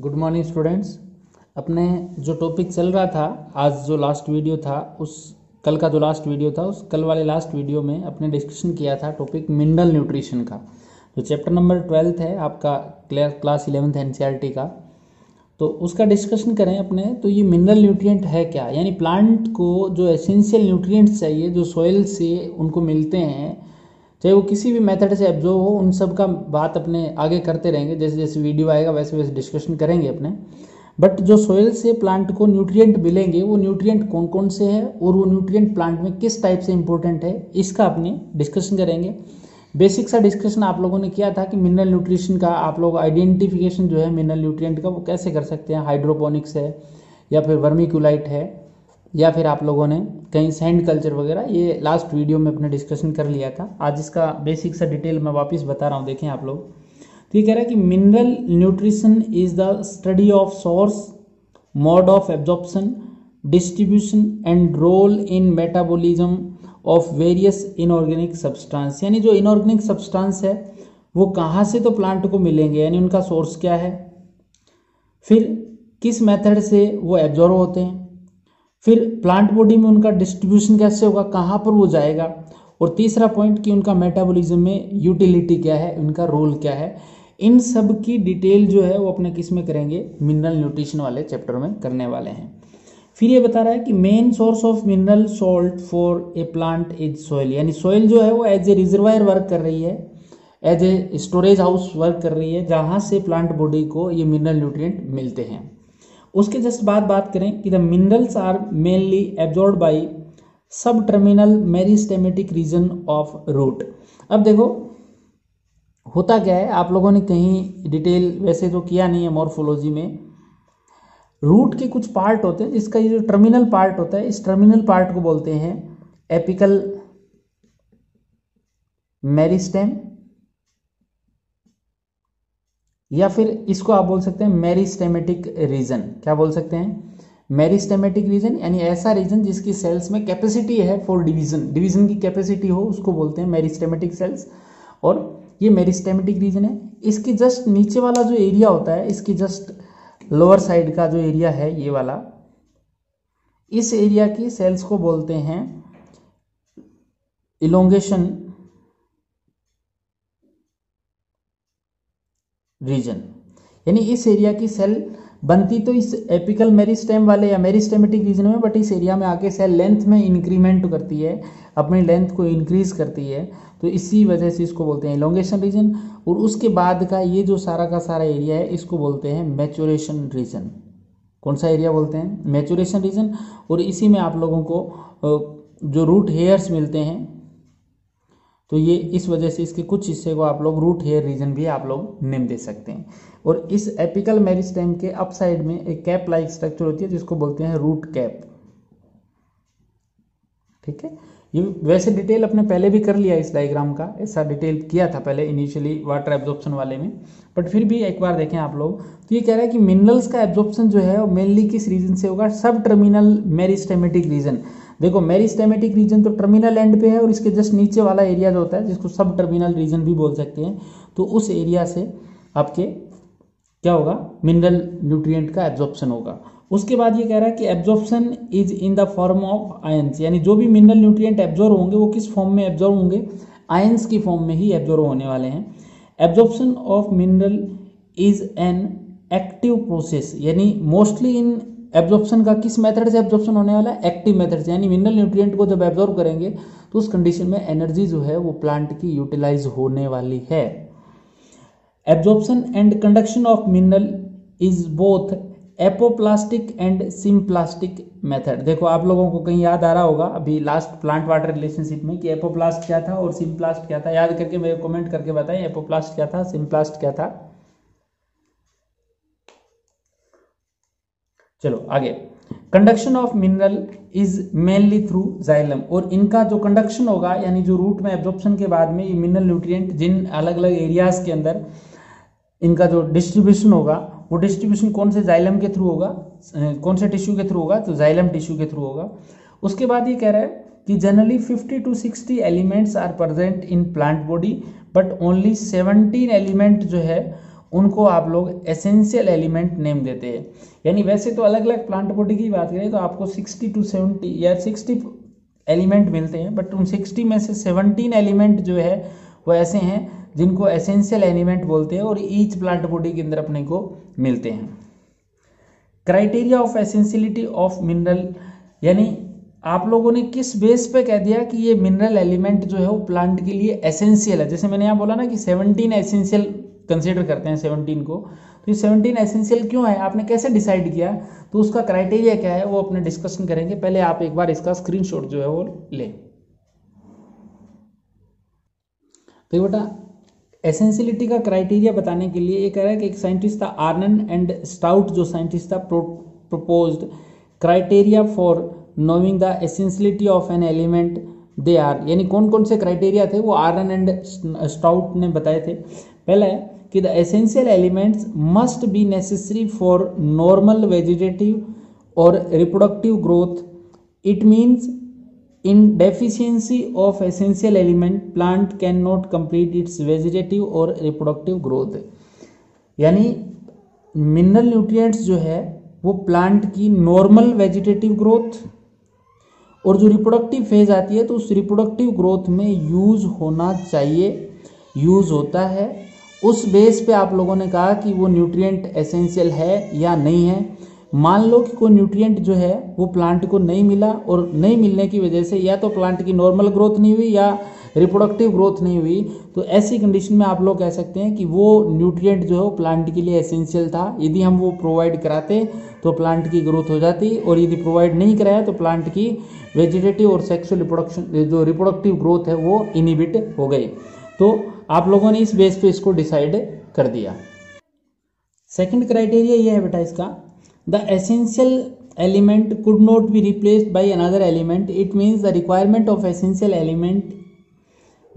Good morning students. अपने जो topic चल रहा था, आज जो लास्ट वीडियो था, उस, कल का जो लास्ट वीडियो था, उस कल वाले लास्ट वीडियो में अपने डिस्कशन किया था टॉपिक मिनरल न्यूट्रिशन का। जो चैप्टर नंबर ट्वेल्थ है, आपका क्लास इलेवेंथ एन का। तो उसका डिस्कशन करें अपने तो ये मिनरल न्यूट्रिएंट है क्या? यानी प्लांट को जो एसेंशियल न्यूट्रिएंट्स चाहिए, जो सॉइल से उनको मिलते हैं चाहे वो किसी भी मेथड से एब्जॉर्व हो, उन सब का बात अपने आगे करते रहेंगे। जैसे जैसे वीडियो आएगा, वैसे वैसे डिस्कशन करेंगे अपने। बट जो सोयल से प्लांट को न्यूट्रिएंट मिलेंगे, वो न्यूट्रिएंट कौन कौन से हैं और वो न्यूट्रिएंट प्लांट में किस टाइप से इंपॉर्टेंट है, इसका अपने डिस्कशन करेंगे। बेसिक सा डिस्कशन आप लोगों ने किया था कि मिनरल न्यूट्रिशन का, आप लोग आइडेंटिफिकेशन जो है मिनरल न्यूट्रिएंट का, वो कैसे कर सकते हैं? हाइड्रोपोनिक्स है या फिर वर्मिकुलाइट है। या फिर आप लोगों ने कहीं सैंड कल्चर वगैरह, ये लास्ट वीडियो में अपने डिस्कशन कर लिया था। आज इसका बेसिक सा डिटेल मैं वापस बता रहा हूँ, देखें आप लोग। तो ये कह रहा है कि mineral nutrition is the study of source mode of absorption distribution and role in metabolism of various inorganic substance यानी जो इनऑर्गेनिक सब्सटेंस है, वो कहाँ से तो प्लांट को मिलेंगे? यानी उनका सोर्स क्या है? फिर किस मेथड से वो एब्जॉर्व होते हैं? फिर प्लांट बॉडी में उनका डिस्ट्रीब्यूशन कैसे होगा, कहाँ पर वो जाएगा? और तीसरा पॉइंट कि उनका मेटाबॉलिज्म में यूटिलिटी क्या है, उनका रोल क्या है, इन सब की डिटेल जो है वो अपने किसमें करेंगे? मिनरल न्यूट्रिशन वाले चैप्टर में करने वाले हैं। फिर ये बता रहा है कि main source of mineral salt for a plant is soil यानी सॉइल जो है वो एज ए रिजर्वायर वर्क कर रही है as a storage house work कर रही है, जहाँ से प्लांट बॉडी को ये मिनरल न्यूट्रिएंट मिलते हैं। उसके जस्ट बाद बात करें कि the minerals are mainly absorb by subterminal meristematic region of root अब देखो, होता क्या है? आप लोगों ने कहीं डिटेल वैसे तो किया नहीं है मॉर्फोलॉजी में। रूट के कुछ पार्ट होते हैं, जिसका ये जो टर्मिनल पार्ट होता है, इस टर्मिनल पार्ट को बोलते हैं एपिकल मेरिस्टेम या फिर इसको आप बोल सकते हैं मेरिस्टेमेटिक रीजन। क्या बोल सकते हैं? मेरिस्टेमेटिक रीजन यानी ऐसा रीजन जिसकी सेल्स में कैपेसिटी है फॉर डिवीज़न। डिवीज़न की कैपेसिटी हो, उसको बोलते हैं मेरिस्टेमेटिक सेल्स। और ये मेरिस्टेमेटिक रीजन है। इसकी जस्ट नीचे वाला जो एरिया होता है, इसकी जस्ट लोअर साइड का जो एरिया है, ये वाला, इस एरिया की सेल्स को बोलते हैं इलोंगेशन रीजन यानी इस एरिया की सेल बनती तो इस एपिकल मेरिस्टेम वाले या मेरिस्टेमेटिक रीजन में बट इस एरिया में आके सेल लेंथ में इंक्रीमेंट करती है, अपनी लेंथ को इंक्रीज करती है तो इसी वजह से इसको बोलते हैं इलोंगेशन रीजन और उसके बाद का ये जो सारा का सारा एरिया है, इसको बोलते हैं मैचुरेशन रीजन कौन सा एरिया बोलते हैं? मैचुरेशन रीजन और इसी में आप लोगों को जो रूट हेयर्स मिलते हैं तो ये इस वजह से इसके कुछ हिस्से को आप लोग रूट हेयर रीजन भी आप लोग नेम दे सकते हैं। और इस एपिकल मेरिस्टेम के अप साइड में एक कैप लाइक स्ट्रक्चर होती है, जिसको बोलते हैं रूट कैप ठीक है? ये वैसे डिटेल अपने पहले भी कर लिया इस डायग्राम का। ऐसा डिटेल किया था पहले इनिशियली वाटर एब्जॉर्प्शन वाले में। बट फिर भी एक बार देखें आप लोग तो ये कह रहा है कि मिनरल्स का एब्जॉर्प्शन जो है वो मेनली किस रीजन से होगा? सब टर्मिनल मेरिस्टेमेटिक रीजन देखो, मेरिस्टेमेटिक रीजन तो टर्मिनल एंड पे है और इसके जस्ट नीचे वाला एरिया जो होता है, जिसको सब टर्मिनल रीजन भी बोल सकते हैं तो उस एरिया से आपके क्या होगा? मिनरल न्यूट्रिएंट का एब्जॉर्प्शन होगा। उसके बाद ये कह रहा है कि absorption is in the form of ions, यानी जो भी मिनरल न्यूट्रिएंट एब्जॉर्व होंगे, वो किस फॉर्म में एब्जॉर्व होंगे? आयंस की फॉर्म में ही एब्जॉर्व होने वाले हैं। Absorption of mineral is an active process, यानी मोस्टली इन एब्जॉर्प्शन का किस मेथड से एब्जॉर्प्शन होने वाला है? एक्टिव मेथड से यानी मिनरल न्यूट्रिएंट को जब एब्जॉर्व करेंगे तो उस कंडीशन में एनर्जी जो है, वो प्लांट की यूटिलाइज होने वाली है। Absorption and conduction of mineral is both apoplastic and symplastic method देखो, आप लोगों को कहीं याद आ रहा होगा, अभी लास्ट प्लांट वाटर रिलेशनशिप में कि एपोप्लास्ट क्या था और सिम्प्लास्ट क्या था। याद करके मेरे कमेंट करके बताएँ एपोप्लास्ट क्या था सिम्प्लास्ट क्या था। चलो, आगे। Conduction of mineral is mainly through xylem और इनका जो कंडक्शन होगा, यानी जो रूट में एब्जॉर्प्शन के बाद में ये मिनरल न्यूट्रिएंट जिन अलग अलग एरियाज़ के अंदर इनका जो डिस्ट्रीब्यूशन होगा, वो डिस्ट्रीब्यूशन कौन से जाइलम के थ्रू होगा कौन से टिश्यू के थ्रू होगा तो जाइलम टिश्यू के थ्रू होगा। उसके बाद ये कह रहा है कि generally 50 to 60 elements are present in plant body but only 17 element जो है उनको आप लोग एसेंशियल एलिमेंट नेम देते हैं। यानी वैसे तो अलग अलग प्लांट बॉडी की बात करें तो आपको 60 टू 70 या 60 एलिमेंट मिलते हैं बट उन 60 में से 17 एलिमेंट जो है, वो ऐसे हैं जिनको एसेंशियल एलिमेंट बोलते हैं और ईच प्लांट बॉडी के अंदर अपने को मिलते हैं। Criteria of essentiality of mineral यानी आप लोगों ने किस बेस पे कह दिया कि ये मिनरल एलिमेंट जो है वो प्लांट के लिए एसेंशियल है? जैसे मैंने यहाँ बोला ना कि 17 एसेंशियल कंसिडर करते हैं 17 को। तो ये 17 एसेंशियल क्यों है? आपने कैसे डिसाइड किया? तो उसका क्राइटेरिया क्या है? वो अपने डिस्कशन करेंगे। पहले आप एक बार इसका स्क्रीनशॉट जो है वो ले। तो बेटा एसेंशियलिटी का क्राइटेरिया बताने के लिए ये कह रहा है कि एक साइंटिस्ट था आर्नन एंड स्टाउट जो साइंटिस्ट था proposed criteria for knowing the essentiality of an element they are यानी कौन कौन से क्राइटेरिया थे? वो आर्नन एंड स्टाउट ने बताए थे। पहला है कि the essential elements must be necessary for normal vegetative और reproductive growth it means in of essential element plant can not complete its vegetative और reproductive ग्रोथ यानी मिनरल न्यूट्रिएंट्स जो है, वो प्लांट की नॉर्मल वेजिटेटिव ग्रोथ और जो reproductive phase आती है तो उस रिप्रोडक्टिव ग्रोथ में यूज़ होना चाहिए। यूज़ होता है। उस बेस पे आप लोगों ने कहा कि वो न्यूट्रिएंट एसेंशियल है या नहीं है। मान लो कि कोई न्यूट्रिएंट जो है, वो प्लांट को नहीं मिला और नहीं मिलने की वजह से या तो प्लांट की नॉर्मल ग्रोथ नहीं हुई या रिप्रोडक्टिव ग्रोथ नहीं हुई तो ऐसी कंडीशन में आप लोग कह सकते हैं कि वो न्यूट्रिएंट जो है, वो प्लांट के लिए एसेंशियल था। यदि हम वो प्रोवाइड कराते तो प्लांट की ग्रोथ हो जाती और यदि प्रोवाइड नहीं कराया तो प्लांट की वेजिटेटिव और सेक्सुअल रिप्रोडक्शन जो रिप्रोडक्टिव ग्रोथ है, वो इनिबिट हो गई। तो आप लोगों ने इस बेस पे इसको डिसाइड कर दिया। सेकंड क्राइटेरिया ये है बेटा इसका। The essential element could not be replaced by another element it means the requirement of essential element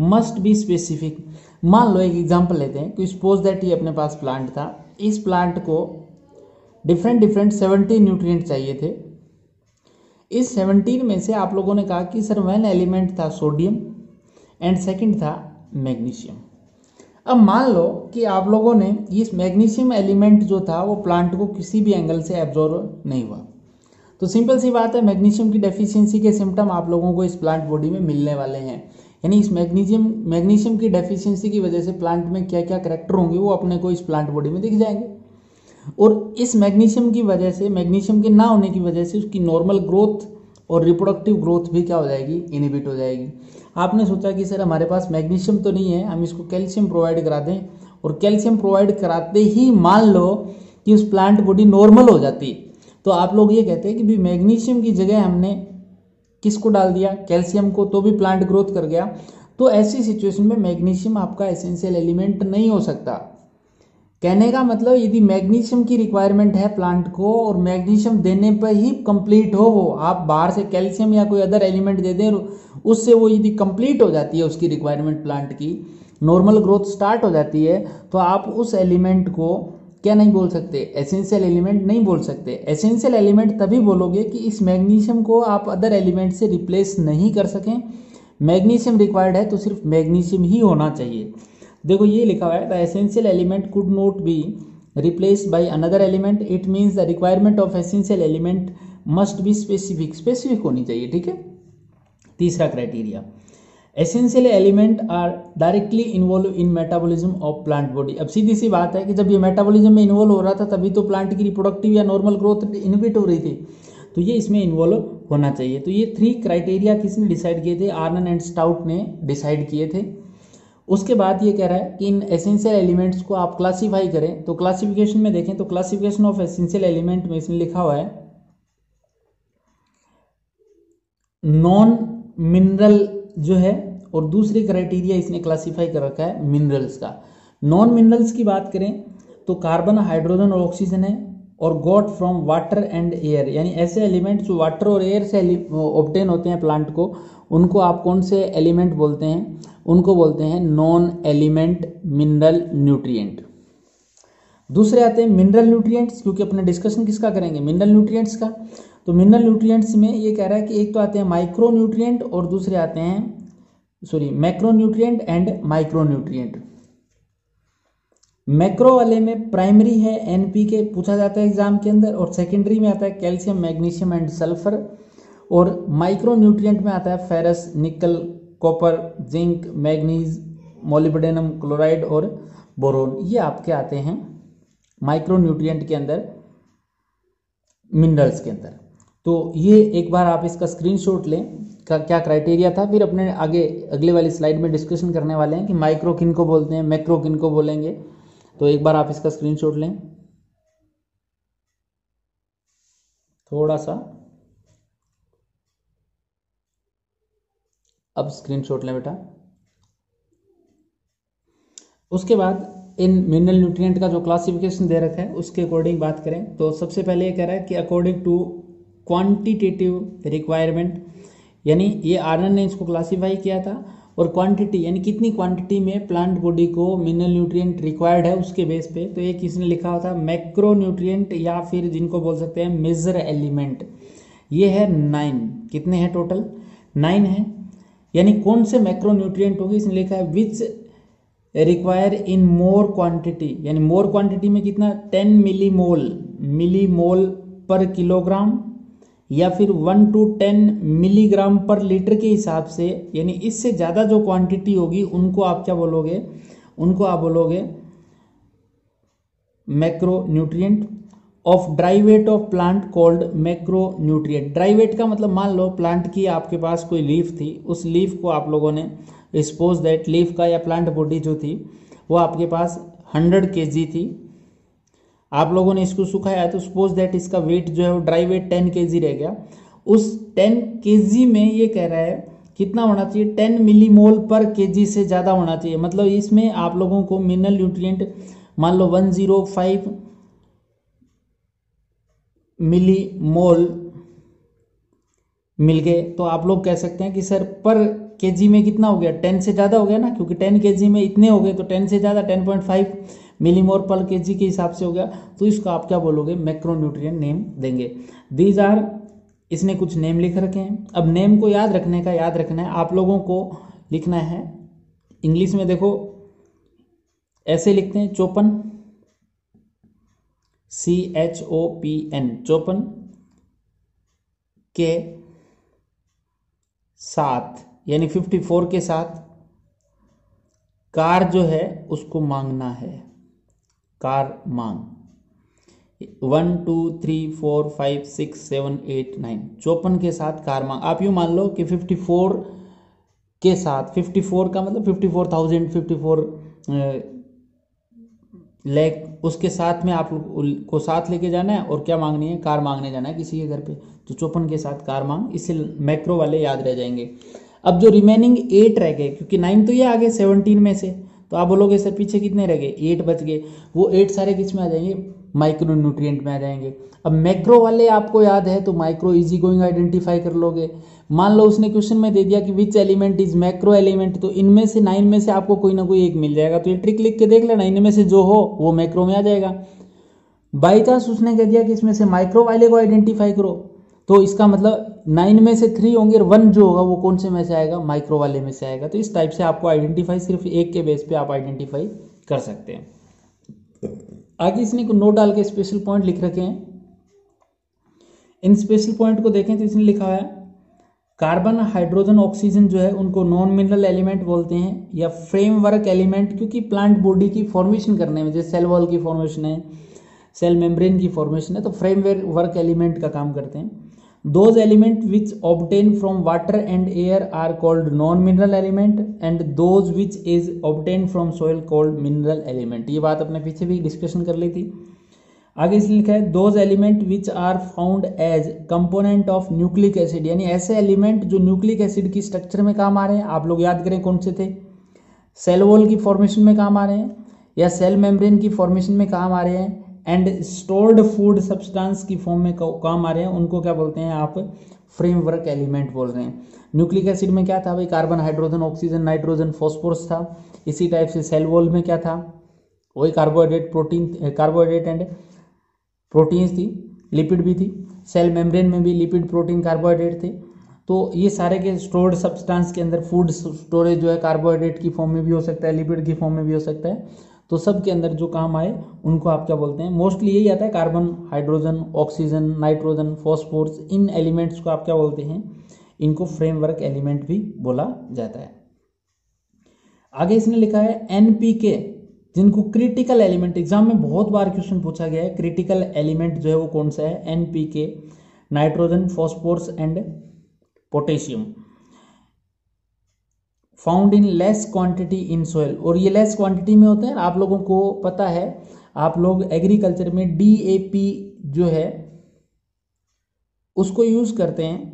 must be specific मान लो एक एग्जांपल लेते हैं। कि सपोज़ दैट ये अपने पास प्लांट था। इस प्लांट को डिफरेंट डिफरेंट सेवनटीन न्यूट्रिएंट चाहिए थे। इस सेवनटीन में से आप लोगों ने कहा कि सर वन एलिमेंट था सोडियम एंड सेकंड था मैग्नीशियम अब मान लो कि आप लोगों ने इस मैग्नीशियम एलिमेंट जो था, वो प्लांट को किसी भी एंगल से एब्जॉर्व नहीं हुआ। तो सिंपल सी बात है, मैग्नीशियम की डेफिशिएंसी के सिम्टम आप लोगों को इस प्लांट बॉडी में मिलने वाले हैं। यानी इस मैग्नीशियम मैग्नीशियम की डेफिशिएंसी की वजह से प्लांट में क्या क्या करेक्टर होंगे, वो अपने को इस प्लांट बॉडी में दिख जाएँगे। और इस मैग्नीशियम की वजह से, मैग्नीशियम के ना होने की वजह से उसकी नॉर्मल ग्रोथ और रिप्रोडक्टिव ग्रोथ भी क्या हो जाएगी? इनिबिट हो जाएगी। आपने सोचा कि सर हमारे पास मैग्नीशियम तो नहीं है, हम इसको कैल्शियम प्रोवाइड करा दें। और कैल्शियम प्रोवाइड कराते ही मान लो कि उस प्लांट बॉडी नॉर्मल हो जाती। तो आप लोग ये कहते हैं कि भाई मैग्नीशियम की जगह हमने किसको डाल दिया? कैल्शियम को तो भी प्लांट ग्रोथ कर गया। तो ऐसी सिचुएशन में मैग्नीशियम आपका एसेंशियल एलिमेंट नहीं हो सकता। कहने का मतलब यदि मैग्नीशियम की रिक्वायरमेंट है प्लांट को और मैग्नीशियम देने पर ही कंप्लीट हो वो, आप बाहर से कैल्शियम या कोई अदर एलिमेंट दे दें, उससे वो यदि कंप्लीट हो जाती है उसकी रिक्वायरमेंट प्लांट की नॉर्मल ग्रोथ स्टार्ट हो जाती है तो आप उस एलिमेंट को क्या नहीं बोल सकते? एसेंशियल एलिमेंट नहीं बोल सकते। एसेंशियल एलिमेंट तभी बोलोगे कि इस मैग्नीशियम को आप अदर एलिमेंट से रिप्लेस नहीं कर सकें। मैग्नीशियम रिक्वायर्ड है तो सिर्फ़ मैग्नीशियम ही होना चाहिए। देखो ये लिखा हुआ है the essential element could not be replace by another element it means the requirement of essential element must be specific specific होनी चाहिए, ठीक है? तीसरा criteria essential element are directly involve in metabolism of plant body अब सीधी सी बात है कि जब ये मेटाबॉलिज्म में इन्वॉल्व हो रहा था, तभी तो प्लांट की रिप्रोडक्टिव या नॉर्मल ग्रोथ इनोवेट हो रही थी। तो ये इसमें इन्वॉल्व होना चाहिए। तो ये थ्री क्राइटेरिया किसने डिसाइड किए थे? आर्नन एंड स्टाउट ने डिसाइड किए थे। उसके बाद ये कह रहा है कि इन एसेंशियल एलिमेंट्स को आप क्लासीफाई करें। तो क्लासिफिकेशन में देखें तो क्लासिफिकेशन ऑफ़ एसेंशियल एलिमेंट में इसने लिखा हुआ है नॉन मिनरल जो है और दूसरी क्राइटेरिया इसने क्लासीफाई कर रखा है मिनरल्स का। नॉन मिनरल्स की बात करें तो कार्बन हाइड्रोजन और ऑक्सीजन है और got from water and air यानी ऐसे एलिमेंट जो वाटर और एयर से ऑप्टेन होते हैं प्लांट को उनको आप कौन से एलिमेंट बोलते हैं? उनको बोलते हैं नॉन एलिमेंट मिनरल न्यूट्रिएंट। दूसरे आते हैं मिनरल न्यूट्रिएंट्स, क्योंकि अपने डिस्कशन किसका करेंगे? मिनरल न्यूट्रिएंट्स का। तो मिनरल न्यूट्रिएंट्स में ये कह रहा है कि एक तो आते हैं माइक्रो न्यूट्रिएंट और दूसरे आते हैं, sorry macro nutrient and micro nutrient macro वाले में प्राइमरी है एनपीके पूछा जाता है एग्ज़ाम के अंदर, और सेकेंडरी में आता है कैल्शियम, मैग्नीशियम एंड सल्फ़र। और माइक्रो न्यूट्रिएंट में आता है ferrous nickel copper zinc manganese molybdenum chloride और बोरोन ये आपके आते हैं माइक्रो न्यूट्रिएंट के अंदर मिनरल्स के अंदर. तो ये एक बार आप इसका स्क्रीनशॉट लें, का क्या क्राइटेरिया था, फिर अपने आगे, अगले वाली स्लाइड में डिस्कशन करने वाले हैं कि माइक्रो किन को बोलते हैं मैक्रो किन को बोलेंगे. तो एक बार आप इसका स्क्रीनशॉट लें. थोड़ा सा अब स्क्रीनशॉट लें बेटा। उसके बाद इन मिनरल न्यूट्रिएंट का जो क्लासिफिकेशन दे रखा है, उसके अकॉर्डिंग बात करें तो सबसे पहले ये कह रहा है कि अकॉर्डिंग टू क्वांटिटेटिव रिक्वायरमेंट यानी ये आनंद ने इसको क्लासीफाई किया था, और क्वांटिटी यानी कितनी क्वांटिटी में प्लांट बॉडी को मिनरल न्यूट्रिएंट रिक्वायर्ड है उसके बेस पे तो ये किसने लिखा था? मैक्रो न्यूट्रिएंट या फिर जिनको बोल सकते हैं मेजर एलिमेंट ये है नाइन कितने हैं टोटल नाइन है। यानी कौन से मैक्रो न्यूट्रिएंट होगी इसने लिखा है विच रिक्वायर इन मोर क्वांटिटी यानी मोर क्वांटिटी में कितना? टेन मिली मोल मिली मोल पर किलोग्राम या फिर one two ten milligram per litre के हिसाब से, यानी इससे ज़्यादा जो क्वांटिटी होगी, उनको आप क्या बोलोगे? उनको आप बोलोगे macro nutrient of dry weight of plant called dry weight का मतलब मान लो प्लांट की आपके पास कोई लीफ थी, उस लीफ को आप लोगों ने सपोज़ दैट लीफ का या प्लांट बॉडी जो थी, वो आपके पास हंड्रेड के थी। आप लोगों ने इसको सुखाया तो सपोज़ दैट इसका वेट जो है वो ड्राई वेट टेन के रह गया। उस टेन के में ये कह रहा है, कितना होना चाहिए? टेन मिलीमोल पर के से ज़्यादा होना चाहिए। मतलब इसमें आप लोगों को मिनरल न्यूट्रिएंट मान लो one zero five milli mole मिल गए। तो आप लोग कह सकते हैं कि सर, पर केजी में कितना हो गया? टेन से ज़्यादा हो गया ना? क्योंकि टेन केजी में इतने हो गए तो टेन से ज़्यादा, ten point five milli millimole per के के हिसाब से हो गया। तो इसको आप क्या बोलोगे? मैक्रोन्यूट्रिएंट नेम देंगे। दीज आर इसने कुछ नेम लिख रखे हैं। अब नेम को याद रखने का, याद रखना है। आप लोगों को लिखना है। इंग्लिश में देखो, ऐसे लिखते हैं, चौपन। C H O P N चौपन के साथ यानी 54 के साथ कार जो है उसको मांगना है। कार मांग। One two three four five six seven eight nine चौपन के साथ कार मांग। आप यू मान लो कि 54 के साथ 54 का मतलब 54,000 54 ले उसके साथ में आप को साथ लेके जाना है और क्या मांगनी है? कार मांगने जाना है किसी के घर पे। तो चौपन के साथ कार मांग, इससे मैक्रो वाले याद रह जाएँगे। अब जो रिमेनिंग एट रह गए, क्योंकि नाइन तो ये आ गए सेवनटीन में से तो आप बोलोगे, सर, पीछे कितने रह गए? एट बच गए। वो एट सारे किसमें आ जाएँगे? माइक्रो न्यूट्रिएंट में आ जाएँगे। अब मैक्रो वाले आपको याद है तो माइक्रो इजी गोइंग आइडेंटिफाई कर लोगे। मान लो उसने क्वेश्चन में दे दिया कि which element is macro element तो इनमें से नाइन में से आपको कोई ना कोई एक मिल जाएगा। तो ये ट्रिक लिख के देख लेना, इनमें से जो हो, वो मैक्रो में आ जाएगा। बाई चांस उसने कह दिया कि इसमें से माइक्रो वाले को आइडेंटिफाई करो। तो इसका मतलब नाइन में से थ्री होंगे और वन जो होगा, वो कौन से में से आएगा? माइक्रो वाले में से आएगा। तो इस टाइप से आपको आइडेंटिफाई सिर्फ़ एक के बेस पे आप आइडेंटिफाई कर सकते हैं। आगे इसने को नोट डाल के स्पेशल पॉइंट लिख रखे हैं। इन स्पेशल पॉइंट को देखें तो इसने लिखा है कार्बन हाइड्रोजन ऑक्सीजन जो है, उनको नॉन मिनरल एलिमेंट बोलते हैं, या फ्रेमवर्क एलिमेंट क्योंकि प्लांट बॉडी की फॉर्मेशन करने में, जैसे सेल वॉल की फॉर्मेशन है सेल मेम्ब्रेन की फॉर्मेशन है तो फ्रेमवर्क वर्क एलिमेंट का काम करते हैं। Those element which obtain from water and air are called non mineral element and those which is obtain from soil called mineral element ये बात अपने पीछे भी डिस्कशन कर ली थी। आगे इसलिए लिखा है those element which are found as component of nucleic acid यानी ऐसे एलिमेंट जो न्यूक्लिक एसिड की स्ट्रक्चर में काम आ रहे हैं, आप लोग याद करें कौन से थे? सेल वॉल की फॉर्मेशन में काम आ रहे हैं या सेल मेम्ब्रेन की फॉर्मेशन में काम आ रहे हैं एंड स्टोर्ड फ़ूड सब्सटेंस की फॉर्म में काम आ रहे हैं, उनको क्या बोलते हैं आप? फ्रेमवर्क एलिमेंट बोल रहे हैं। न्यूक्लिक एसिड में क्या था भाई? Carbon hydrogen oxygen nitrogen phosphorus था। इसी टाइप से सेल वॉल में क्या था? वही carbohydrate protein carbohydrate and proteins थी, लिपिड भी थी, सेल मेम्ब्रेन में भी लिपिड प्रोटीन कार्बोहाइड्रेट थे। तो ये सारे के स्टोर्ड सब्सटेंस के अंदर फ़ूड स्टोरेज जो है कार्बोहाइड्रेट की फॉर्म में भी हो सकता है लिपिड की फॉर्म में भी हो सकता है। तो सब के अंदर जो काम आए, उनको आप क्या बोलते हैं? मोस्टली यही आता है carbon hydrogen oxygen nitrogen phosphorus इन एलिमेंट्स को आप क्या बोलते हैं? इनको फ्रेमवर्क एलिमेंट भी बोला जाता है। आगे इसने लिखा है एनपीके जिनको क्रिटिकल एलिमेंट एग्ज़ाम में बहुत बार क्वेश्चन पूछा गया है क्रिटिकल एलिमेंट जो है वो कौन सा है? NPK nitrogen phosphorus and potassium found in less quantity in soil और ये लेस क्वांटिटी में होते हैं आप लोगों को पता है, आप लोग एग्रीकल्चर में डीएपी जो है, उसको यूज़ करते हैं।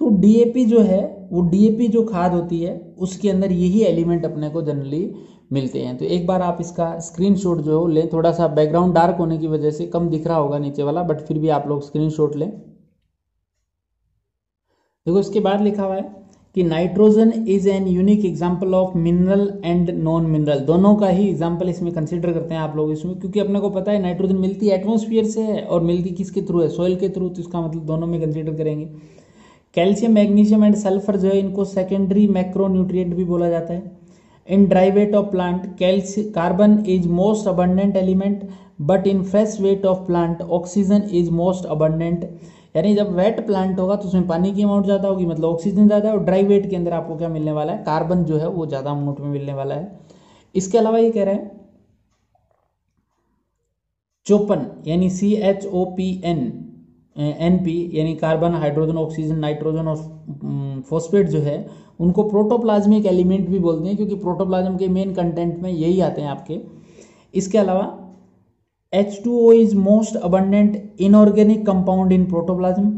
तो डीएपी जो है, वो डीएपी जो खाद होती है, उसके अंदर यही एलिमेंट अपने को जनरली मिलते हैं। तो एक बार आप इसका स्क्रीनशॉट जो है लें। थोड़ा सा बैकग्राउंड डार्क होने की वजह से कम दिख रहा होगा नीचे वाला बट फिर भी आप लोग स्क्रीनशॉट लें। देखो, इसके बाद लिखा हुआ है कि nitrogen is an unique example of mineral and non mineral दोनों का ही एग्ज़ाम्पल इसमें कंसिडर करते हैं आप लोग इसमें, क्योंकि अपने को पता है नाइट्रोजन मिलती एटमोस्फियर से है और मिलती किसके थ्रू है? सोयल के थ्रू तो इसका मतलब दोनों में कंसिडर करेंगे। कैल्शियम मैग्नीशियम एंड सल्फ़र जो है, इनको सेकेंडरी मैक्रोन्यूट्रिएंट भी बोला जाता है। In dry weight of plant calcium carbon is most abundant element but in fresh weight of plant oxygen is most abundant यानी जब वेट प्लांट होगा तो उसमें पानी की अमाउंट ज़्यादा होगी मतलब ऑक्सीजन ज़्यादा है और ड्राई वेट के अंदर आपको क्या मिलने वाला है? कार्बन जो है वो ज़्यादा अमाउंट में मिलने वाला है। इसके अलावा ये कह रहे हैं, चोपन, यानी C H O P N N P यानी कार्बन हाइड्रोजन ऑक्सीजन नाइट्रोजन और फॉस्फेट जो है, उनको प्रोटोप्लाज्मिक एलिमेंट भी बोलते हैं, क्योंकि प्रोटोप्लाज्म के मेन कंटेंट में यही आते हैं आपके। इसके अलावा H2O is most abundant inorganic compound in protoplasm.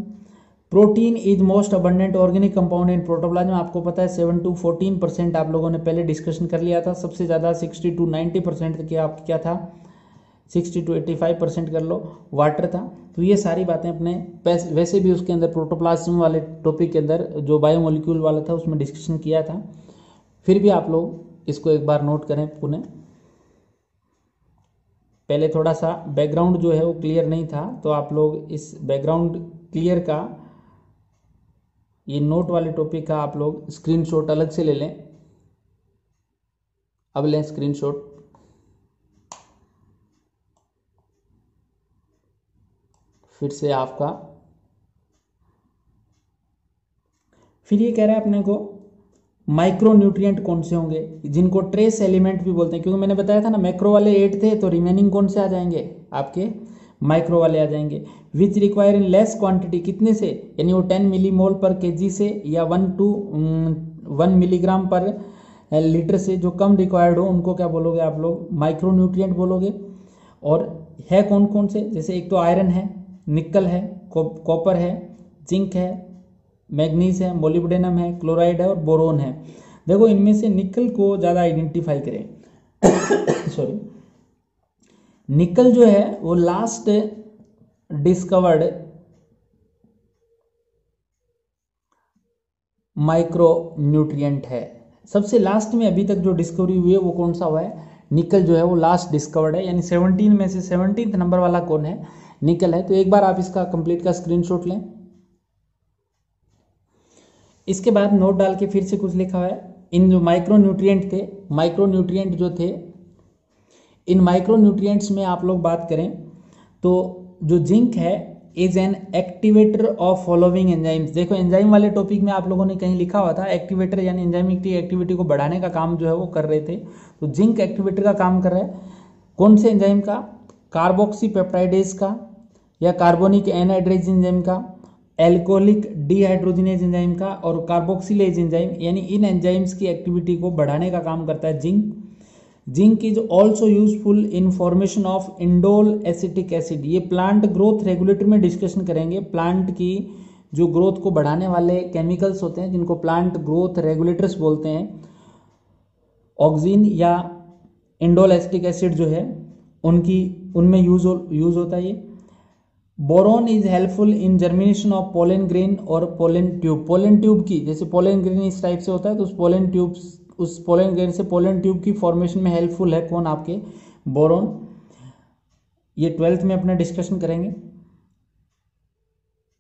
Protein is most abundant organic compound in protoplasm आपको पता है सेवन टू फोर्टीन परसेंट आप लोगों ने पहले डिस्कशन कर लिया था। सबसे ज़्यादा सिक्सटी टू नाइन्टी परसेंट के आप क्या था? Sixty two eighty five percent कर लो। वाटर था। तो ये सारी बातें अपने वैसे भी उसके अंदर प्रोटोप्लाज्म वाले टॉपिक के अंदर जो बायोमोलिक्यूल वाला था उसमें डिस्कशन किया था। फिर भी आप लोग इसको एक बार नोट करें पुनः पहले थोड़ा सा बैकग्राउंड जो है वो क्लियर नहीं था तो आप लोग इस बैकग्राउंड क्लियर का ये नोट वाले टॉपिक का आप लोग स्क्रीनशॉट अलग से ले लें। अब लें स्क्रीनशॉट फिर से आपका। फिर ये कह रहा है अपने को माइक्रो न्यूट्रिएंट कौन से होंगे? जिनको ट्रेस एलिमेंट भी बोलते हैं, क्योंकि मैंने बताया था ना मैक्रो वाले एट थे तो रिमेनिंग कौन से आ जाएँगे? आपके माइक्रो वाले आ जाएँगे। Which require in less quantity कितने से? यानी वो टेन मिली मोल पर के से या one two one milligram per litre से जो कम रिक्वायर्ड हो, उनको क्या बोलोगे आप लोग? माइक्रो न्यूट्रिएंट बोलोगे। और है कौन कौन से? जैसे एक तो आयरन है निकल है कॉपर है, जिंक है, मैग्नीज है, मोलिब्डेनम है, क्लोराइड है और बोरोन है। देखो, इनमें से निकल को ज़्यादा आइडेंटिफाई करें। सॉरी निकल जो है, वो लास्ट डिस्कवर्ड माइक्रो न्यूट्रिएंट है। सबसे लास्ट में अभी तक जो डिस्कवरी हुई है, वो कौन सा हुआ है? निकल जो है, वो लास्ट डिस्कवर्ड है। यानी सेवनटीन में से सेवनटीन नंबर वाला कौन है? निकल है तो एक बार आप इसका कंप्लीट का स्क्रीनशॉट लें। इसके बाद नोट डाल के फिर से कुछ लिखा हुआ है। इन जो माइक्रो न्यूट्रिएंट थे माइक्रो न्यूट्रिएंट जो थे, इन माइक्रो न्यूट्रिएंट्स में आप लोग बात करें तो जो जिंक है is an activator of following enzymes देखो एंजाइम वाले टॉपिक में आप लोगों ने कहीं लिखा हुआ था एक्टिवेटर यानी एंजाइमिक एक्टिविटी को बढ़ाने का काम जो है वो कर रहे थे। तो जिंक एक्टिवेटर का काम कर रहा है। कौन से एंजाइम का? कार्बोक्सी पेप्टाइडेज का। या कार्बोनिक एनहाइड्रेज एंजाइम का, एल्कोहलिक डिहाइड्रोजिनेज एंजाइम का और कार्बोक्सिलेज एंजाइम, यानी इन एंजाइम्स की एक्टिविटी को बढ़ाने का काम करता है zinc. Zinc is also useful in formation of indole acetic acid. ये प्लांट ग्रोथ रेगुलेटर में डिस्कशन करेंगे। प्लांट की जो ग्रोथ को बढ़ाने वाले केमिकल्स होते हैं, जिनको प्लांट ग्रोथ रेगुलेटर्स बोलते हैं, ऑक्सीन या इंडोल एसिटिक एसिड जो है, उनकी, उनमें यूज़ यूज़ होता है ये। Boron is helpful in germination of pollen grain और पोलन ट्यूब। पोलन ट्यूब की, जैसे पोलन ग्रेन इस टाइप से होता है तो उस पोलन ट्यूब, उस पोलन ग्रेन से पोलन ट्यूब की फॉर्मेशन में हेल्पफुल है कौन आपके बोरोन? ये ट्वेल्थ में अपना डिस्कशन करेंगे।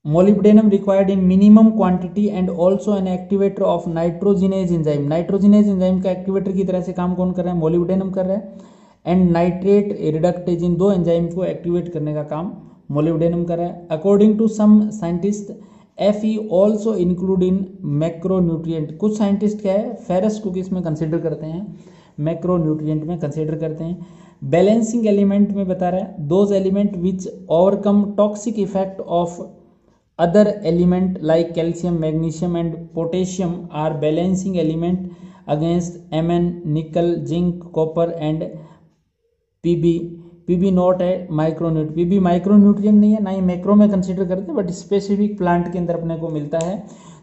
Molybdenum required in minimum quantity and also an activator of nitrogenase enzyme nitrogenase enzyme का एक्टिवेटर की तरह से काम कौन कर रहा है? मोलिब्डेनम कर रहा है। एंड नाइट्रेट रिडक्टेज इन दो एंजाइम को एक्टिवेट करने का काम मोलिब्डेनम कर है according to some scientist F E also include in macronutrient कुछ साइंटिस्ट क्या है? फेरस को किसमें कंसिडर करते हैं। मैक्रोन्यूट्रिएंट में कंसिडर करते हैं। बैलेंसिंग एलिमेंट में बता रहा है। Those element which overcome toxic effect of other element like calcium magnesium and potassium are balancing element against M N nickel zinc copper and PB PB not है micronutrient PB micronutrient नहीं है, ना ही macro में consider करते हैं but specific plant के अंदर अपने को मिलता है।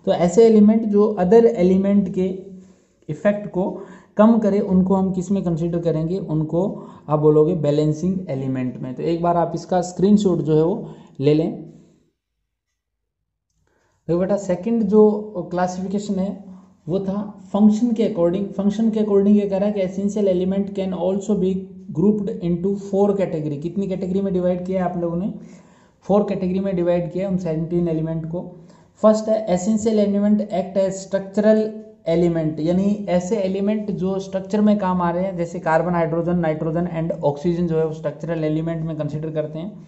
तो ऐसे एलिमेंट जो अदर एलिमेंट के इफ़ेक्ट को कम करें, उनको हम किसमें कंसिडर करेंगे? उनको आप बोलोगे बैलेंसिंग एलिमेंट में। तो एक बार आप इसका स्क्रीनशॉट जो है वो ले लें। देखो बेटा सेकंड जो क्लासिफिकेशन है, वो था फ़ंक्शन के अकॉर्डिंग फ़ंक्शन के अकॉर्डिंग ये कह रहा है कि essential element can also be grouped into four category कितनी कैटेगरी में डिवाइड किया है आप लोगों ने? फोर कैटेगरी में डिवाइड किया है उन सेवनटीन एलिमेंट को। फ़र्स्ट है essential element act as structural element यानी ऐसे एलिमेंट जो स्ट्रक्चर में काम आ रहे हैं, जैसे carbon hydrogen nitrogen and oxygen जो है वो स्ट्रक्चरल एलिमेंट में कंसिडर करते हैं।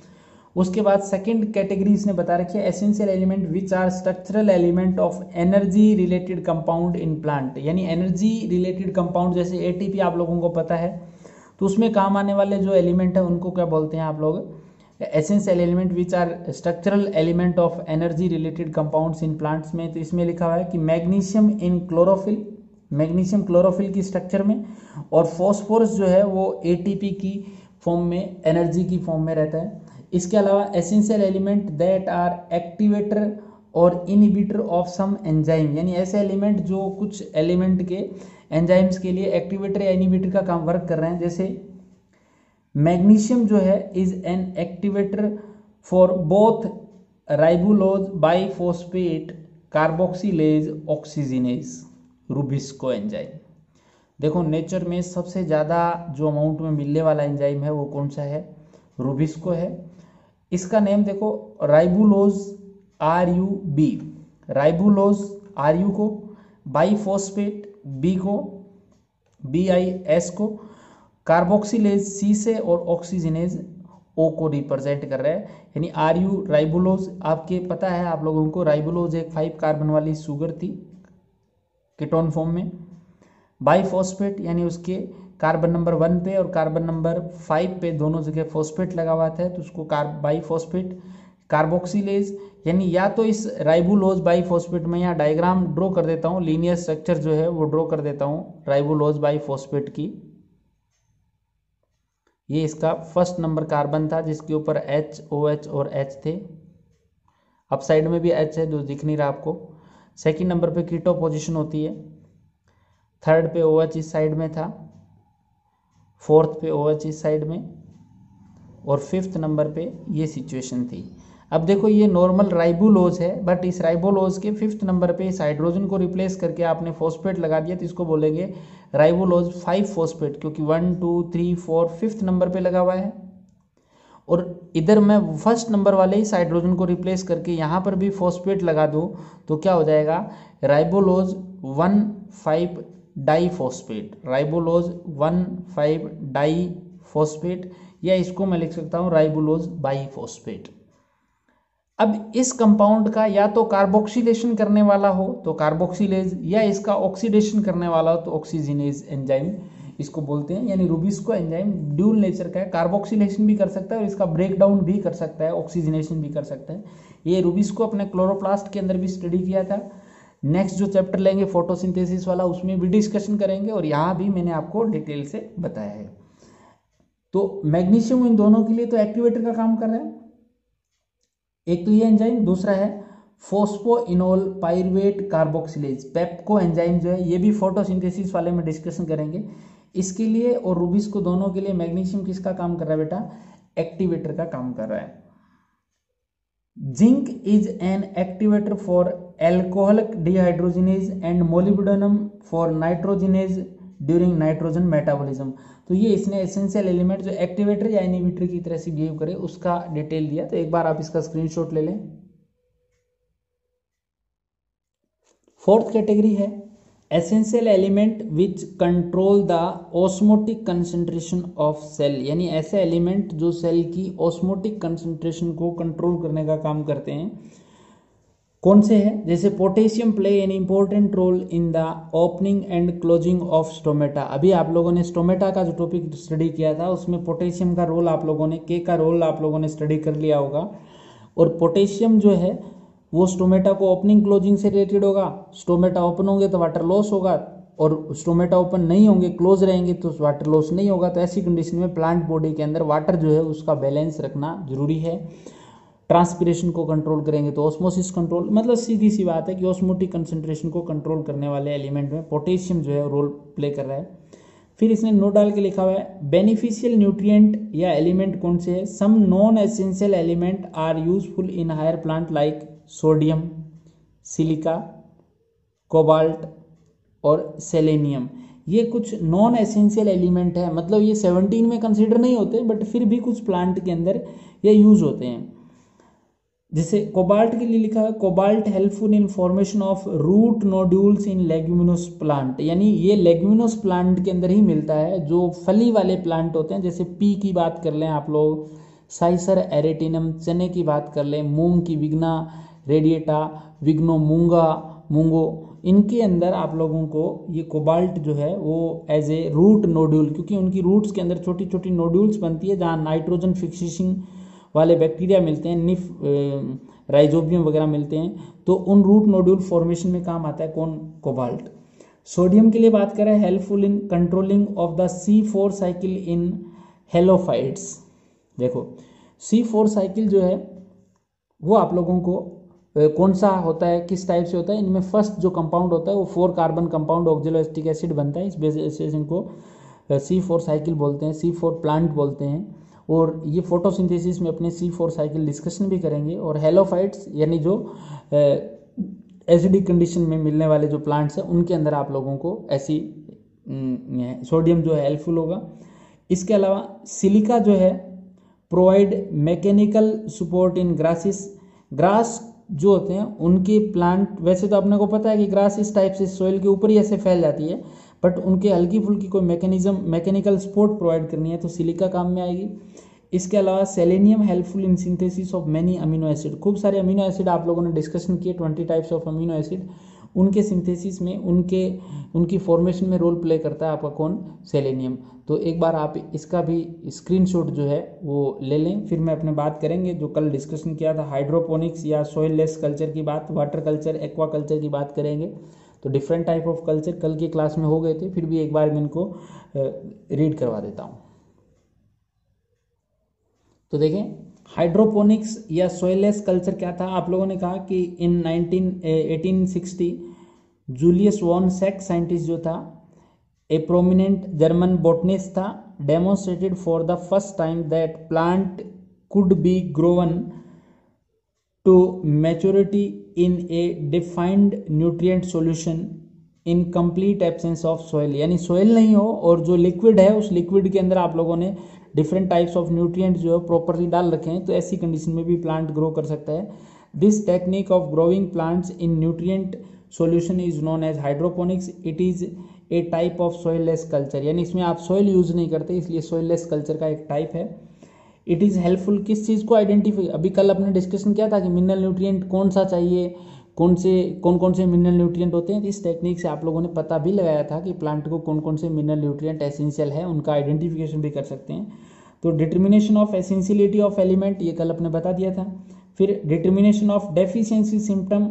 उसके बाद सेकंड कैटेगरी इसने बता रखी है essential element which are structural element of energy related compound in plant यानी एनर्जी रिलेटेड कंपाउंड जैसे एटीपी आप लोगों को पता है। तो उसमें काम आने वाले जो एलिमेंट है, उनको क्या बोलते हैं आप लोग? Essential element which are structural element of energy related compounds in plants में तो इसमें लिखा हुआ है कि magnesium in chlorophyll magnesium chlorophyll की स्ट्रक्चर में और फॉस्फोरस जो है वो एटीपी की फॉर्म में एनर्जी की फॉर्म में रहता है। इसके अलावा essential element that are activator और इनिबिटर ऑफ़ सम एंजाइम यानी ऐसे एलिमेंट जो कुछ एलिमेंट के एंजाइम्स के लिए एक्टिवेटर या इनिबिटर का काम वर्क कर रहे हैं। जैसे मैग्नीशियम जो है is an activator for both ribulose biphosphate carboxylase oxygenase RuBisCO enzyme देखो नेचर में सबसे ज़्यादा जो अमाउंट में मिलने वाला एंजाइम है वो कौन सा है? रूबिस्को है। इसका नेम देखो ribulose R U B ribulose R U को बाईफोस्फेट बी को बी आई एस को कार्बोक्सीलेज सी से और ऑक्सीजनेज ओ को रिप्रेजेंट कर रहा है। यानी आर यू राइबुलोज आपके पता है, आप लोगों को राइबुलोज एक फाइव कार्बन वाली शुगर थी कीटोन फॉर्म में। बाईफॉस्फेट यानी उसके कार्बन नंबर वन पे और कार्बन नंबर फाइव पे दोनों जगह फॉस्फेट लगा हुआ था तो उसको कार्ब बाईफॉस्फेट कार्बोक्सीलेज यानी या तो इस राइबुलोज बाईफॉस्फेट में यहाँ डायग्राम ड्रॉ कर देता हूँ, लीनियर स्ट्रक्चर जो है वो ड्रॉ कर देता हूँ राइबुलोज बाईफॉस्फेट की। ये इसका फ़र्स्ट नंबर कार्बन था जिसके ऊपर एच ओ एच और एच थे। अब साइड में भी एच है जो दिख नहीं रहा आपको। सेकेंड नंबर पे कीटो पोजिशन होती है। थर्ड पे ओ एच इस साइड में था। फोर्थ पे ओ एच इस साइड में। और फिफ्थ नंबर पे ये सिचुएशन थी। अब देखो ये नॉर्मल राइबोलोज है बट इस राइबोलोज के फिफ्थ नंबर पे इस हाइड्रोजन को रिप्लेस करके आपने फॉस्फेट लगा दिया तो इसको बोलेंगे राइबोलोज फाइव फॉस्फेट क्योंकि one two three four fifth number पे लगा हुआ है। और इधर मैं फ़र्स्ट नंबर वाले इस हाइड्रोजन को रिप्लेस करके यहाँ पर भी फॉस्फेट लगा दूँ तो क्या हो जाएगा? Ribulose one five di phosphate ribulose one five di phosphate या इसको मैं लिख सकता हूँ राइबोलोज बाई फॉस्फेट अब इस कंपाउंड का या तो कार्बोक्सीलेशन करने वाला हो तो कार्बोक्सीलेज या इसका ऑक्सीडेशन करने वाला हो तो ऑक्सीजिनेज एंजाइम इसको बोलते हैं। यानी रूबिस्को एंजाइम ड्यूल नेचर का है। कार्बोक्सीलेशन भी कर सकता है और इसका ब्रेक डाउन भी कर सकता है ऑक्सीजनेशन भी कर सकता है। ये रूबिस्को अपने क्लोरोप्लास्ट के अंदर भी स्टडी किया था। नेक्स्ट जो चैप्टर लेंगे फोटोसिंथेसिस वाला, उसमें भी डिस्कशन करेंगे और यहाँ भी मैंने आपको डिटेल से बताया है। तो मैग्नीशियम इन दोनों के लिए तो एक्टिवेटर का काम कर रहा है। एक तो ये एंजाइम दूसरा है phosphoenol pyruvate carboxylase PEPCO enzyme जो है, ये भी फोटोसिंथेसिस वाले में डिस्कशन करेंगे। इसके लिए और रूबिस को दोनों के लिए मैग्नीशियम किसका काम कर रहा है बेटा? एक्टिवेटर का काम कर रहा है। Zinc is an activator for alcoholic dehydrogenase and molybdenum for nitrogenase during nitrogen metabolism तो ये इसने एसेंशियल एलिमेंट जो एक्टिवेटर या इनिबिटर की तरह से बिहेव करे, उसका डिटेल दिया। तो एक बार आप इसका स्क्रीनशॉट ले लें। फोर्थ कैटेगरी है essential element which control the osmotic concentration of cell यानी ऐसे एलिमेंट जो सेल की ऑस्मोटिक कंसेंट्रेशन को कंट्रोल करने का काम करते हैं। कौन से हैं? जैसे potassium play an important role in the opening and closing of stomata अभी आप लोगों ने स्टोमेटा का जो टॉपिक स्टडी किया था, उसमें पोटेशियम का रोल आप लोगों ने के का रोल आप लोगों ने स्टडी कर लिया होगा। और पोटेशियम जो है, वो स्टोमेटा को ओपनिंग क्लोजिंग से रिलेटेड होगा। स्टोमेटा ओपन होंगे तो वाटर लॉस होगा। और स्टोमेटा ओपन नहीं होंगे क्लोज रहेंगे तो वाटर लॉस नहीं होगा। तो ऐसी कंडीशन में प्लांट बॉडी के अंदर वाटर जो है, उसका बैलेंस रखना ज़रूरी है। ट्रांसपीरेशन को कंट्रोल करेंगे तो ऑस्मोसिस कंट्रोल मतलब सीधी सी बात है कि ऑस्मोटिक कंसेंट्रेशन को कंट्रोल करने वाले एलिमेंट में पोटेशियम जो है रोल प्ले कर रहा है। फिर इसने नोट डाल के लिखा हुआ है बेनिफिशियल न्यूट्रिएंट या एलिमेंट कौन से है? Some non essential element are useful in higher plant like sodium silica cobalt और सेलेनियम ये कुछ नॉन एसेंशियल एलिमेंट है मतलब ये 17 में कंसीडर नहीं होते बट फिर भी कुछ प्लांट के अंदर ये यूज़ होते हैं। जैसे कोबाल्ट के लिए लिखा है, cobalt helpful in formation of root nodules in leguminous plant. यानी ये लेग्यूमिनोस प्लांट के अंदर ही मिलता है, जो फली वाले प्लांट होते हैं, जैसे पी की बात कर लें आप लोग, साइसर एरेटिनम, चने की बात कर लें, मूंग की विग्ना, रेडिएटा, विग्नो मूँगा, मूंगो, इनके अंदर आप लोगों को ये कोबाल्ट जो है, वो एज ए रूट नोड्यूल क्योंकि उनकी रूट्स के अंदर छोटी छोटी नोड्यूल्स बनती है, जहाँ नाइट्रोजन फिक्सिशिंग वाले बैक्टीरिया मिलते हैं, निफ राइजोबियम वगैरह मिलते हैं तो उन रूट नोड्यूल फॉर्मेशन में काम आता है कौन? कोबाल्ट सोडियम के लिए बात करें helpful in controlling of the C four cycle in halophytes देखो सी फोर साइकिल जो है, वो आप लोगों को कौन सा होता है, किस टाइप से होता है, इनमें फ़र्स्ट जो कंपाउंड होता है, वो four carbon compound oxaloacetic acid बनता है, इस बेसिस इनको सी फोर साइकिल बोलते हैं सी फोर प्लांट बोलते हैं। और ये फोटोसिंथेसिस में अपने सी फोर साइकिल डिस्कशन भी करेंगे और हेलोफाइट्स यानी जो एसिडिक कंडीशन में मिलने वाले जो प्लांट्स हैं, उनके अंदर आप लोगों को ऐसी सोडियम जो है हेल्पफुल होगा। इसके अलावा सिलिका जो है provide mechanical support in grasses grass जो होते हैं, उनके प्लांट वैसे तो अपने को पता है कि ग्रास इस टाइप से सोइल के ऊपर ही ऐसे फैल जाती है बट उनके हल्की फुल्की कोई मैकेनिज्म मैकेनिकल सपोर्ट प्रोवाइड करनी है तो सिलिका काम में आएगी। इसके अलावा selenium helpful in synthesis of many amino acid खूब सारे अमीनो एसिड आप लोगों ने डिस्कशन किए twenty types of amino acid उनके सिंथेसिस में, उनके, उनकी फॉर्मेशन में रोल प्ले करता है आपका कौन? सेलेनियम तो एक बार आप इसका भी स्क्रीनशॉट जो है, वो ले लें। फिर मैं अपने बात करेंगे, जो कल डिस्कशन किया था हाइड्रोपोनिक्स या सोयल लेस कल्चर की बात वाटर कल्चर एक्वा कल्चर की बात करेंगे। तो डिफरेंट टाइप ऑफ़ कल्चर कल की क्लास में हो गए थे, फिर भी एक बार मैं इनको रीड करवा देता हूँ। तो देखें हाइड्रोपोनिक्स या सोयलेस कल्चर क्या था? आप लोगों ने कहा कि in 19 1860 Julius von Sachs scientist जो था ए प्रोमिनेंट जर्मन बोटनिस्ट था demonstrated for the first time that plant could be grown to maturity in a defined nutrient solution in complete absence of soil यानी soil नहीं हो और जो liquid है, उस लिक्विड के अंदर आप लोगों ने डिफरेंट टाइप्स ऑफ़ न्यूट्रिएंट जो है प्रॉपरली डाल रखे हैं तो ऐसी कंडीशन में भी प्लांट ग्रो कर सकता है। This technique of growing plants in nutrient solution is known as hydroponics it is a type of soilless culture यानी इसमें आप सोइल यूज़ नहीं करते, इसलिए सोइललेस कल्चर का एक टाइप है। इट इज़ हेल्पफुल किस चीज़ को आइडेंटिफाई अभी कल अपने डिस्कशन किया था कि मिनरल न्यूट्रिएंट कौन सा चाहिए, कौन से कौन कौन से मिनरल न्यूट्रिएंट होते हैं। इस टेक्निक से आप लोगों ने पता भी लगाया था कि प्लांट को कौन कौन से मिनरल न्यूट्रिएंट एसेंशियल है, उनका आइडेंटिफिकेशन भी कर सकते हैं। तो determination of essentiality of element ये कल अपने बता दिया था। फिर determination of deficiency symptom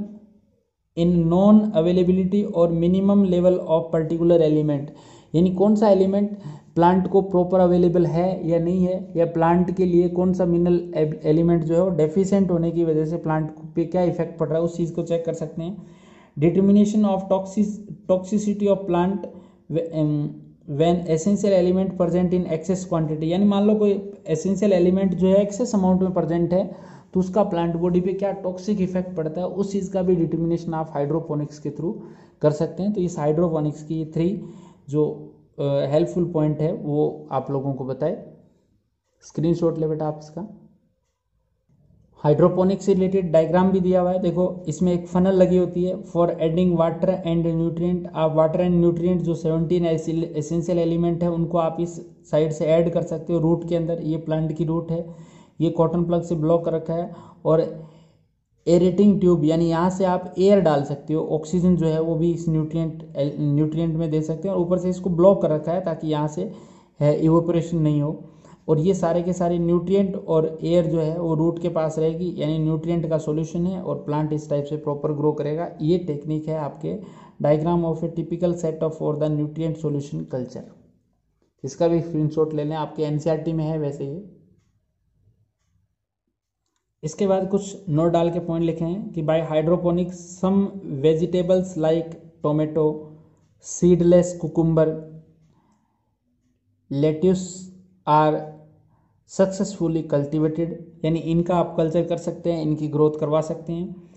in non availability और minimum level of particular element यानी कौन सा एलिमेंट प्लांट को प्रॉपर अवेलेबल है या नहीं है, या प्लांट के लिए कौन सा मिनरल एलिमेंट जो है वो डेफिशिएंट होने की वजह से प्लांट पे क्या इफ़ेक्ट पड़ रहा है, उस चीज़ को चेक कर सकते हैं। Determination of toxic toxicity of plant when essential element present in excess quantity यानी मान लो कोई एसेंशियल एलिमेंट जो है एक्सेस अमाउंट में प्रेजेंट है तो उसका प्लांट बॉडी पे क्या टॉक्सिक इफ़ेक्ट पड़ता है, उस चीज़ का भी डिटर्मिनेशन आप हाइड्रोपोनिक्स के थ्रू कर सकते हैं। तो इस हाइड्रोपोनिक्स की थ्री जो हेल्पफुल पॉइंट है, वो आप लोगों को बताए। स्क्रीनशॉट ले बेटा आप इसका। हाइड्रोपोनिक से रिलेटेड डायग्राम भी दिया हुआ है। देखो, इसमें एक फनल लगी होती है for adding water and nutrient आप वाटर एंड न्यूट्रिएंट जो 17 एसेंशियल एलिमेंट है, उनको आप इस साइड से ऐड कर सकते हो। रूट के अंदर, ये प्लांट की रूट है। ये कॉटन प्लग से ब्लॉक कर रखा है। और एरेटिंग ट्यूब यानी यहाँ से आप एयर डाल सकते हो ऑक्सीजन जो है वो भी इस न्यूट्रिएंट न्यूट्रिएंट में दे सकते हो और ऊपर से इसको ब्लॉक कर रखा है ताकि यहाँ से, है इवोपरेशन नहीं हो। और ये सारे के सारे न्यूट्रिएंट और एयर जो है वो रूट के पास रहेगी, यानी न्यूट्रिएंट का सॉल्यूशन है और प्लांट इस टाइप से प्रॉपर ग्रो करेगा। ये टेक्निक है आपके diagram of a typical set of for the nutrient solution culture इसका भी स्क्रीनशॉट ले लें, आपके एनसीईआरटी में है वैसे ये इसके बाद कुछ नोट डाल के पॉइंट लिखे हैं कि by hydroponic some vegetables like tomato seedless cucumber lettuce are successfully cultivated यानी इनका आप कल्चर कर सकते हैं, इनकी ग्रोथ करवा सकते हैं।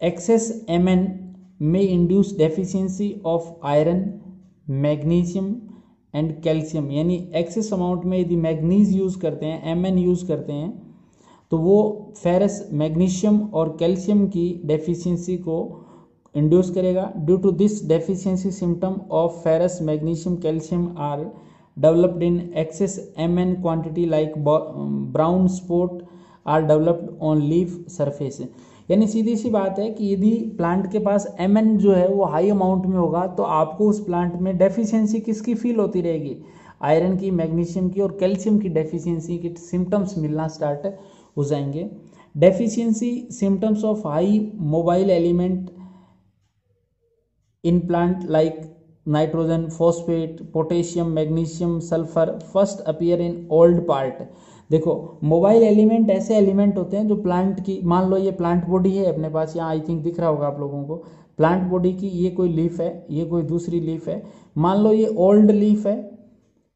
Excess M N may induce deficiency of iron magnesium and calcium यानी एक्सेस अमाउंट में यदि मैग्नीज यूज़ करते हैं एम एन यूज़ करते हैं तो वो फेरस मैग्नीशियम और कैल्शियम की डेफिशिएंसी को इंड्यूस करेगा। Due to this deficiency symptom of ferrous magnesium calcium are developed in excess mn quantity like brown spot are developed on leaf surface यानी सीधी सी बात है कि यदि प्लांट के पास एम एन जो है वो हाई अमाउंट में होगा तो आपको उस प्लांट में डेफिशिएंसी किसकी फील होती रहेगी? आयरन की मैग्नीशियम की और कैल्शियम की डेफिशिएंसी के सिम्टम्स मिलना स्टार्ट हो जाएँगे। Deficiency symptoms of high mobile element in plant like nitrogen phosphate potassium magnesium sulphur first appear in old part देखो मोबाइल एलिमेंट ऐसे एलिमेंट होते हैं जो प्लांट की, मान लो ये प्लांट बॉडी है अपने पास, यहाँ आई थिंक दिख रहा होगा आप लोगों को। प्लांट बॉडी की ये कोई लीफ है, ये कोई दूसरी लीफ है। मान लो ये ओल्ड लीफ है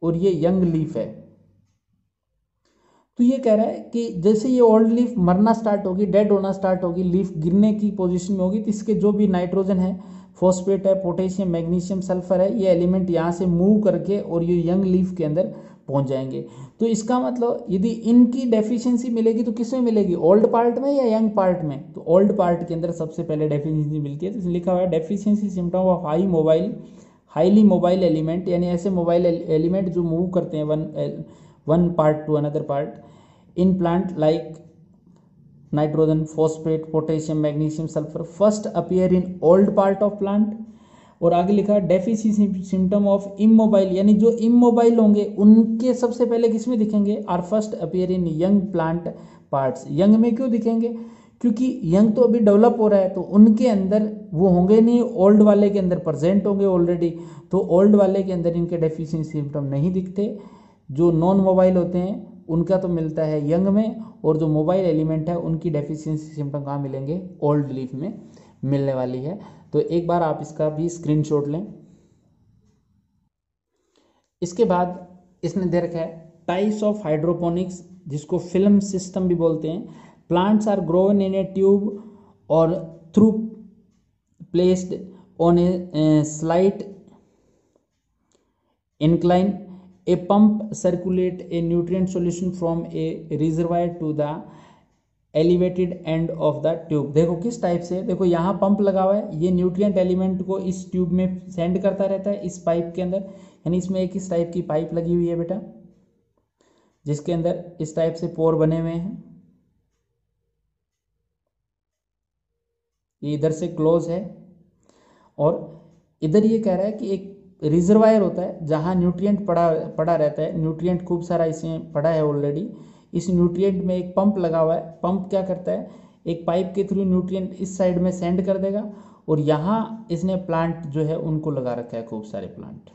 और ये यंग लीफ है। तो ये कह रहा है कि जैसे ये ओल्ड लीफ मरना स्टार्ट होगी डेड होना स्टार्ट होगी लीफ गिरने की पोजीशन में होगी तो इसके जो भी नाइट्रोजन है फॉस्फेट है पोटेशियम मैग्नीशियम सल्फ़र है, ये एलिमेंट यहाँ से मूव करके और ये यंग लीफ के अंदर पहुँच जाएँगे। तो इसका मतलब यदि इनकी डेफिशिएंसी मिलेगी तो किसमें मिलेगी? ओल्ड पार्ट में या यंग पार्ट में? तो ओल्ड पार्ट के अंदर सबसे पहले डेफिशिएंसी मिलती है। तो लिखा हुआ है deficiency symptom of high mobile highly mobile element यानी ऐसे मोबाइल एलिमेंट जो मूव करते हैं one one part to another part in plant like nitrogen phosphate potassium magnesium sulphur first appear in old part of plant और आगे लिखा डेफिसी symptom of immobile यानी जो इमोबाइल होंगे, उनके सबसे पहले किसमें दिखेंगे? Are first appear in young plant parts young में क्यों दिखेंगे? क्योंकि यंग तो अभी डेवलप हो रहा है तो उनके अंदर वो होंगे नहीं ओल्ड वाले के अंदर प्रेजेंट होंगे ऑलरेडी तो ओल्ड वाले के अंदर इनके डेफिशिएंसी सिम्टम नहीं दिखते। जो नॉन मोबाइल होते हैं, उनका तो मिलता है यंग में, और जो मोबाइल एलिमेंट है, उनकी डेफिशिएंसी सिम्टम कहाँ मिलेंगे? ओल्ड लीफ में मिलने वाली है। तो एक बार आप इसका भी स्क्रीनशॉट लें। इसके बाद इसने दे रखा है टाइप्स ऑफ़ हाइड्रोपोनिक्स जिसको फ़िल्म सिस्टम भी बोलते हैं। Plants are grown in a tube और through placed on a slight incline. A pump circulate a nutrient solution from a reservoir to the elevated end of the tube देखो किस type से? देखो यहाँ pump लगा हुआ है। ये न्यूट्रिएंट एलिमेंट को इस ट्यूब में सेंड करता रहता है, इस पाइप के अंदर। यानी इसमें एक इस टाइप की पाइप लगी हुई है बेटा, जिसके अंदर इस टाइप से पोर बने हुए हैं। ये इधर से क्लोज है। और इधर ये कह रहा है कि एक रिजर्वायर होता है, जहाँ न्यूट्रिएंट पड़ा पड़ा रहता है। न्यूट्रिएंट खूब सारा इसमें पड़ा है ऑलरेडी इस न्यूट्रिएंट में एक पंप लगा हुआ है। पंप क्या करता है? एक पाइप के थ्रू न्यूट्रिएंट इस साइड में सेंड कर देगा और यहाँ इसने प्लांट जो है, उनको लगा रखा है खूब सारे प्लांट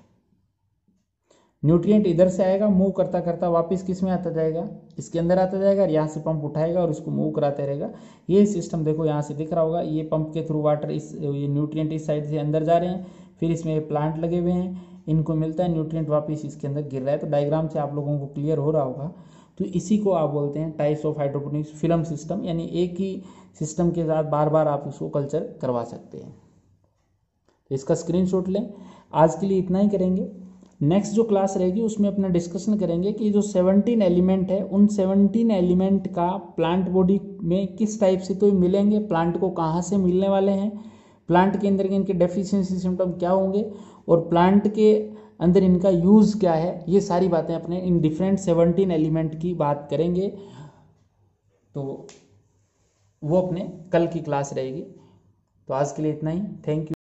न्यूट्रिएंट इधर से आएगा मूव करता करता वापस किसमें आता जाएगा? इसके अंदर आता जाएगा और यहाँ से पंप उठाएगा और इसको मूव कराते रहेगा। ये सिस्टम देखो यहाँ से दिख रहा होगा। ये पंप के थ्रू वाटर इस, ये न्यूट्रिएंट इस साइड से अंदर जा रहे हैं। फिर इसमें प्लांट लगे हुए हैं। इनको मिलता है न्यूट्रिएंट वापस इसके अंदर गिर रहा है। तो डायग्राम से आप लोगों को क्लियर हो रहा होगा। तो इसी को आप बोलते हैं types of hydroponics film system यानी एक ही सिस्टम के साथ बार बार आप इसको कल्चर करवा सकते हैं। तो इसका स्क्रीनशॉट लें। आज के लिए इतना ही करेंगे। नेक्स्ट जो क्लास रहेगी, उसमें अपना डिस्कशन करेंगे कि जो सेवनटीन एलिमेंट है, उन सेवनटीन एलिमेंट का प्लांट बॉडी में किस टाइप से तो मिलेंगे प्लांट को कहाँ से मिलने वाले हैं? प्लांट के अंदर के इनके डेफिशिएंसी सिम्टम क्या होंगे और प्लांट के अंदर इनका यूज़ क्या है? ये सारी बातें अपने इन डिफरेंट सेवनटीन एलिमेंट की बात करेंगे। तो वो अपने कल की क्लास रहेगी। तो आज के लिए इतना ही। Thank you